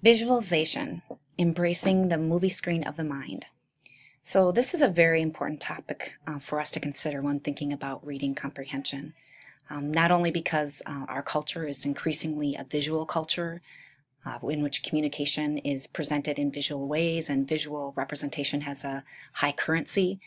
Visualization, embracing the movie screen of the mind. So this is a very important topic uh, for us to consider when thinking about reading comprehension. Um, not only because uh, our culture is increasingly a visual culture, uh, in which communication is presented in visual ways and visual representation has a high currency,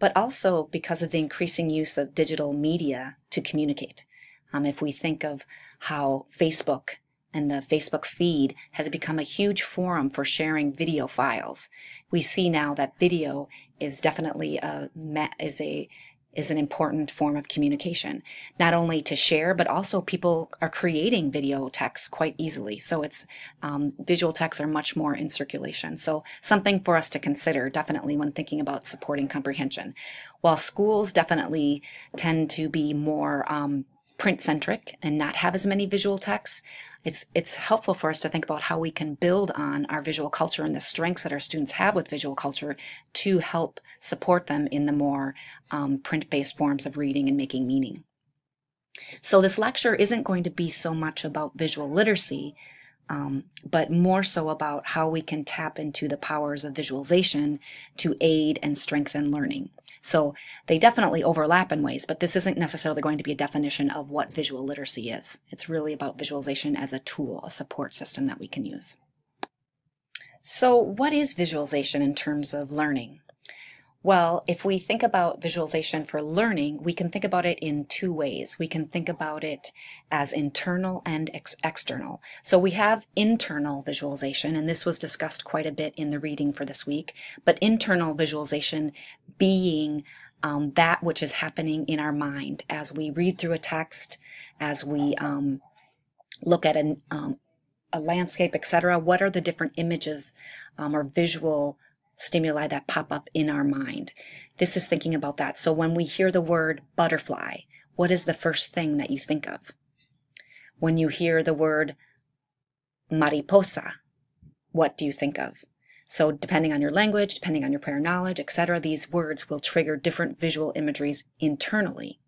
but also because of the increasing use of digital media to communicate. Um, if we think of how Facebook and the Facebook feed has become a huge forum for sharing video files. We see now that video is definitely a is a is an important form of communication, not only to share, but also people are creating video texts quite easily. So it's um, visual texts are much more in circulation. So something for us to consider definitely when thinking about supporting comprehension. While schools definitely tend to be more um, print centric and not have as many visual texts, it's it's helpful for us to think about how we can build on our visual culture and the strengths that our students have with visual culture to help support them in the more um, print-based forms of reading and making meaning. So this lecture isn't going to be so much about visual literacy, um, but more so about how we can tap into the powers of visualization to aid and strengthen learning. So they definitely overlap in ways, but this isn't necessarily going to be a definition of what visual literacy is. It's really about visualization as a tool, a support system that we can use. So what is visualization in terms of learning? Well, if we think about visualization for learning, we can think about it in two ways. We can think about it as internal and ex external. So we have internal visualization, and this was discussed quite a bit in the reading for this week, but internal visualization being um, that which is happening in our mind as we read through a text, as we um, look at an, um, a landscape, etc. What are the different images um, or visual stimuli that pop up in our mind. This is thinking about that. So when we hear the word butterfly, what is the first thing that you think of? When you hear the word mariposa, what do you think of? So depending on your language, depending on your prior knowledge, etc., these words will trigger different visual imageries internally.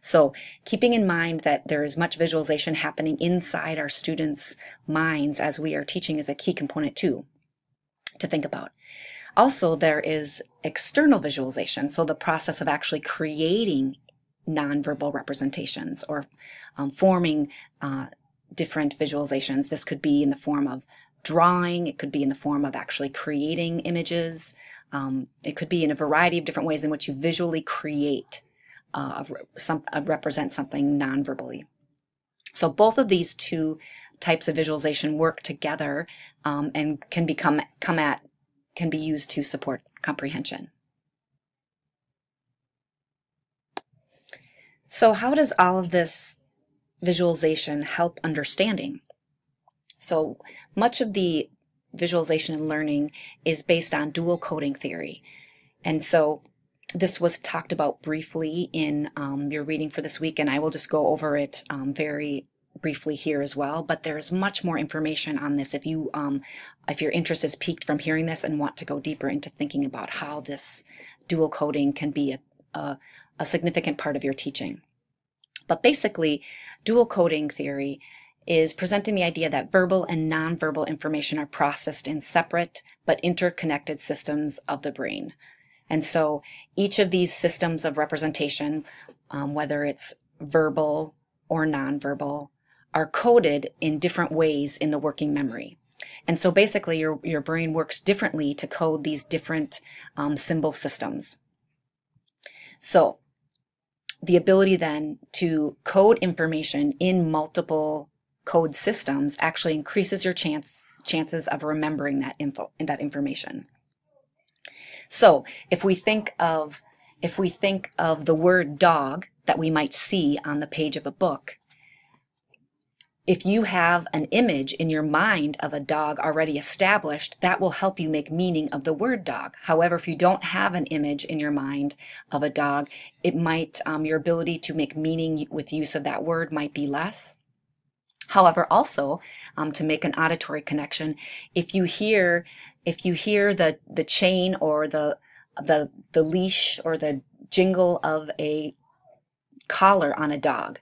So keeping in mind that there is much visualization happening inside our students' minds as we are teaching is a key component too to think about. Also, there is external visualization, so the process of actually creating nonverbal representations or um, forming uh, different visualizations. This could be in the form of drawing, it could be in the form of actually creating images, um, it could be in a variety of different ways in which you visually create, uh, some, uh, represent something nonverbally. So both of these two types of visualization work together um, and can become come at can be used to support comprehension. So how does all of this visualization help understanding? So much of the visualization and learning is based on dual coding theory. And so this was talked about briefly in um, your reading for this week, and I will just go over it um, very briefly here as well, but there's much more information on this if you um, if your interest is piqued from hearing this and want to go deeper into thinking about how this dual coding can be a, a, a significant part of your teaching. But basically, dual coding theory is presenting the idea that verbal and nonverbal information are processed in separate but interconnected systems of the brain. And so each of these systems of representation, um, whether it's verbal or nonverbal, are coded in different ways in the working memory. And so basically your, your brain works differently to code these different um, symbol systems. So the ability then to code information in multiple code systems actually increases your chance chances of remembering that info that information. So if we think of if we think of the word dog that we might see on the page of a book, if you have an image in your mind of a dog already established, that will help you make meaning of the word dog. However, if you don't have an image in your mind of a dog, it might, um, your ability to make meaning with use of that word might be less. However, also um, to make an auditory connection, if you hear, if you hear the, the chain or the, the, the leash or the jingle of a collar on a dog,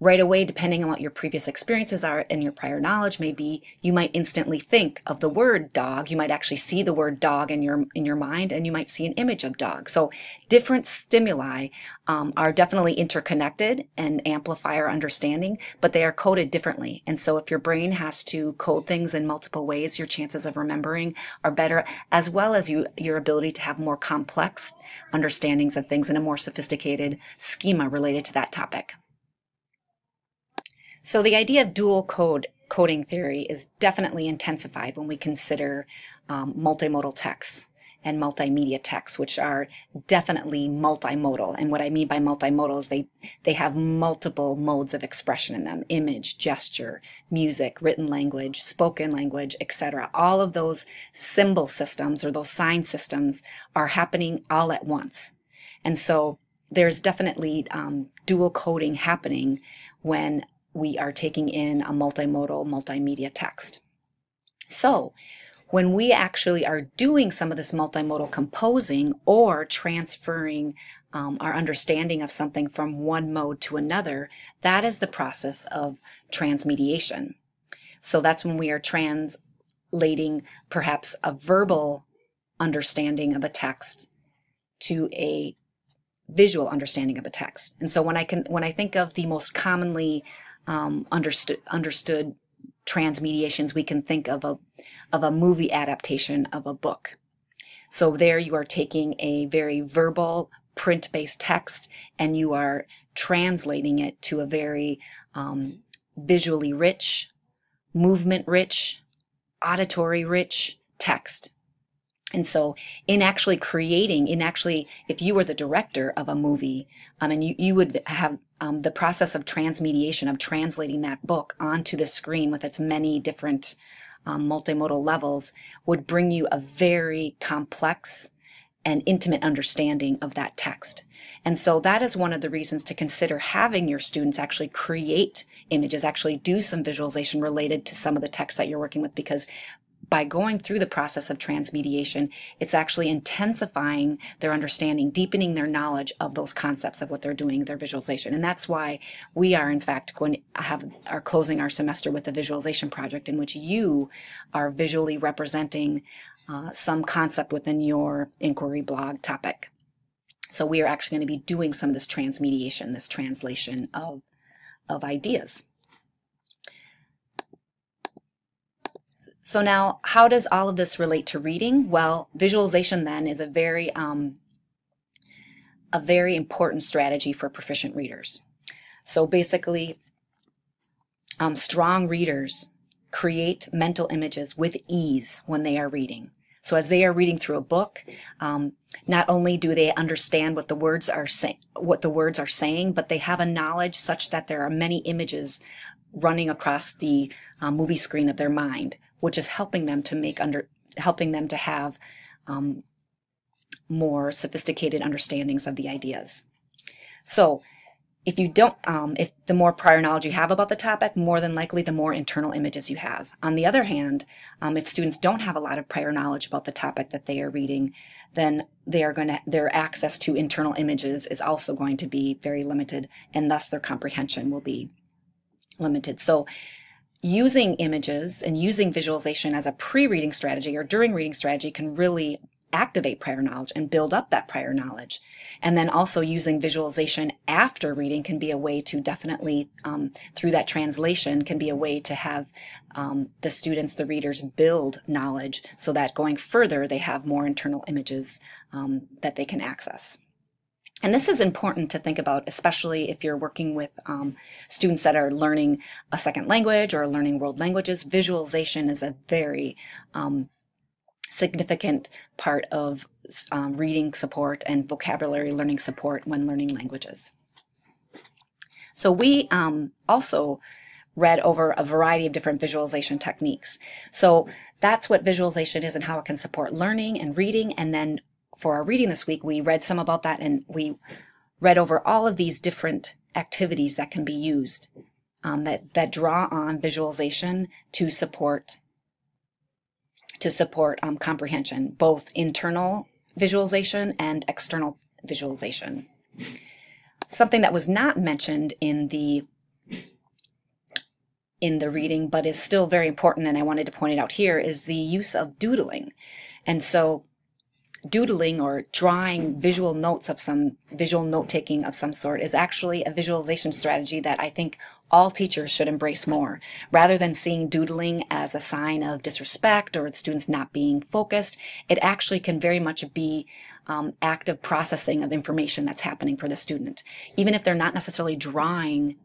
right away, depending on what your previous experiences are and your prior knowledge may be, you might instantly think of the word dog. You might actually see the word dog in your in your mind, and you might see an image of dog. So different stimuli um, are definitely interconnected and amplify our understanding, but they are coded differently. And so if your brain has to code things in multiple ways, your chances of remembering are better, as well as you your ability to have more complex understandings of things in a more sophisticated schema related to that topic. So the idea of dual code coding theory is definitely intensified when we consider um, multimodal texts and multimedia texts, which are definitely multimodal. And what I mean by multimodal is they, they have multiple modes of expression in them, image, gesture, music, written language, spoken language, etc. All of those symbol systems or those sign systems are happening all at once. And so there's definitely um, dual coding happening when we are taking in a multimodal multimedia text. So when we actually are doing some of this multimodal composing or transferring um, our understanding of something from one mode to another, that is the process of transmediation. So that's when we are translating perhaps a verbal understanding of a text to a visual understanding of a text. And so when I can, when I think of the most commonly um, understood understood transmediations, we can think of a of a movie adaptation of a book. So there you are taking a very verbal print-based text and you are translating it to a very um, visually rich, movement rich, auditory rich text. And so in actually creating, in actually, if you were the director of a movie, um, and you, you would have um, the process of transmediation, of translating that book onto the screen with its many different um, multimodal levels would bring you a very complex and intimate understanding of that text. And so that is one of the reasons to consider having your students actually create images, actually do some visualization related to some of the text that you're working with, because by going through the process of transmediation, it's actually intensifying their understanding, deepening their knowledge of those concepts of what they're doing, their visualization. And that's why we are, in fact, going to have are closing our semester with a visualization project in which you are visually representing uh, some concept within your inquiry blog topic. So we are actually going to be doing some of this transmediation, this translation of, of ideas. So now, how does all of this relate to reading? Well, visualization then is a very um, a very important strategy for proficient readers. So basically, um, strong readers create mental images with ease when they are reading. So as they are reading through a book, um, not only do they understand what the words are saying, what the words are saying, but they have a knowledge such that there are many images running across the uh, movie screen of their mind which is helping them to make under helping them to have um, more sophisticated understandings of the ideas. So if you don't, um, if the more prior knowledge you have about the topic, more than likely the more internal images you have. On the other hand, um, if students don't have a lot of prior knowledge about the topic that they are reading, then they are going to, their access to internal images is also going to be very limited, and thus their comprehension will be limited. So using images and using visualization as a pre-reading strategy or during reading strategy can really activate prior knowledge and build up that prior knowledge. And then also using visualization after reading can be a way to definitely, um, through that translation, can be a way to have um, the students, the readers build knowledge so that going further, they have more internal images um, that they can access. And this is important to think about, especially if you're working with um, students that are learning a second language or learning world languages. Visualization is a very um, significant part of um, reading support and vocabulary learning support when learning languages. So we um, also read over a variety of different visualization techniques. So that's what visualization is and how it can support learning and reading. And then for our reading this week, we read some about that and we read over all of these different activities that can be used um, that, that draw on visualization to support to support um, comprehension, both internal visualization and external visualization. Something that was not mentioned in the in the reading, but is still very important, and I wanted to point it out here, is the use of doodling. And so doodling or drawing visual notes of some visual note taking of some sort is actually a visualization strategy that I think all teachers should embrace more. Rather than seeing doodling as a sign of disrespect or the students not being focused, it actually can very much be um, active processing of information that's happening for the student. Even if they're not necessarily drawing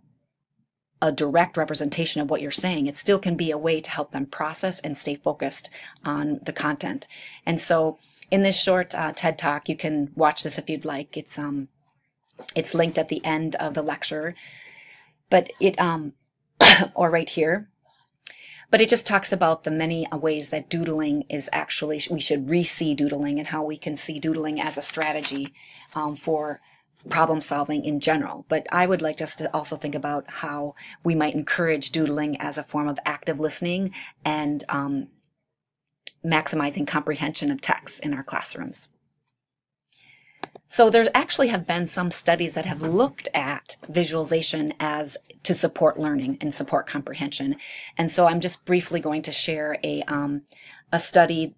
a direct representation of what you're saying, it still can be a way to help them process and stay focused on the content. And so in this short uh, TED Talk, you can watch this if you'd like. It's um, it's linked at the end of the lecture, but it um, or right here. But it just talks about the many ways that doodling is actually we should re-see doodling and how we can see doodling as a strategy um, for problem solving in general. But I would like us to also think about how we might encourage doodling as a form of active listening and um, maximizing comprehension of texts in our classrooms. So there actually have been some studies that have looked at visualization as to support learning and support comprehension. And so I'm just briefly going to share a, um, a study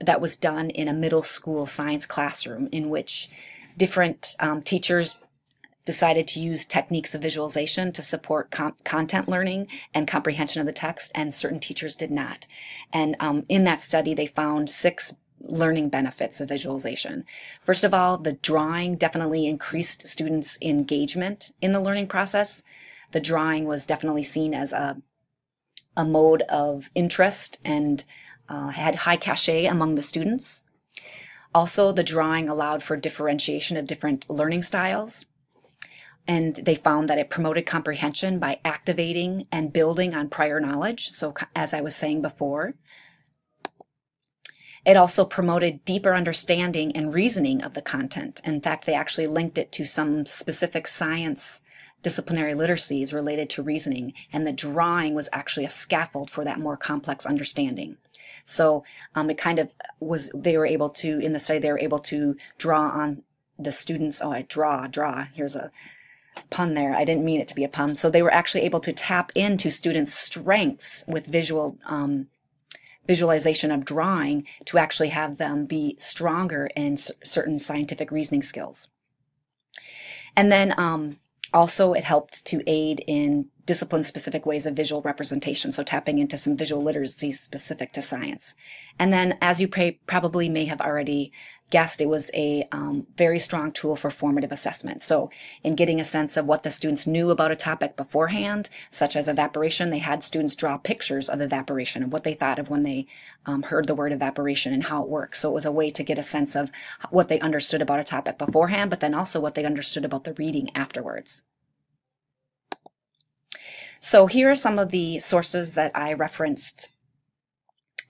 that was done in a middle school science classroom in which different um, teachers decided to use techniques of visualization to support content learning and comprehension of the text, and certain teachers did not. And um, in that study, they found six learning benefits of visualization. First of all, the drawing definitely increased students' engagement in the learning process. The drawing was definitely seen as a, a mode of interest and uh, had high cachet among the students. Also, the drawing allowed for differentiation of different learning styles and they found that it promoted comprehension by activating and building on prior knowledge. So, as I was saying before, it also promoted deeper understanding and reasoning of the content. In fact, they actually linked it to some specific science disciplinary literacies related to reasoning, and the drawing was actually a scaffold for that more complex understanding. So um, it kind of was, they were able to, in the study, they were able to draw on the students. Oh, I draw, draw. Here's a pun there. I didn't mean it to be a pun. So they were actually able to tap into students' strengths with visual um, visualization of drawing to actually have them be stronger in certain scientific reasoning skills. And then um, also it helped to aid in discipline specific ways of visual representation. So tapping into some visual literacy specific to science. And then as you pray, probably may have already guessed, it was a um, very strong tool for formative assessment. So in getting a sense of what the students knew about a topic beforehand, such as evaporation, they had students draw pictures of evaporation and what they thought of when they um, heard the word evaporation and how it works. So it was a way to get a sense of what they understood about a topic beforehand, but then also what they understood about the reading afterwards. So here are some of the sources that I referenced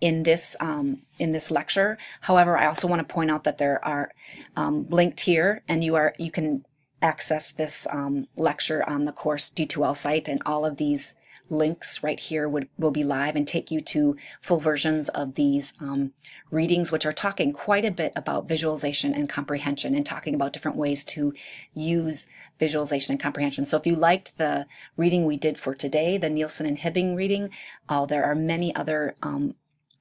in this um, in this lecture. However, I also want to point out that there are um, linked here, and you are you can access this um, lecture on the course D2L site, and all of these links right here would will be live and take you to full versions of these um, readings, which are talking quite a bit about visualization and comprehension and talking about different ways to use visualization and comprehension. So if you liked the reading we did for today, the Nielsen and Hibbing reading, uh, there are many other um,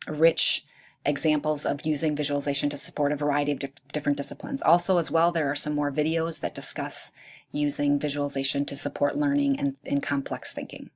rich examples of using visualization to support a variety of di different disciplines. Also, as well, there are some more videos that discuss using visualization to support learning and, and complex thinking.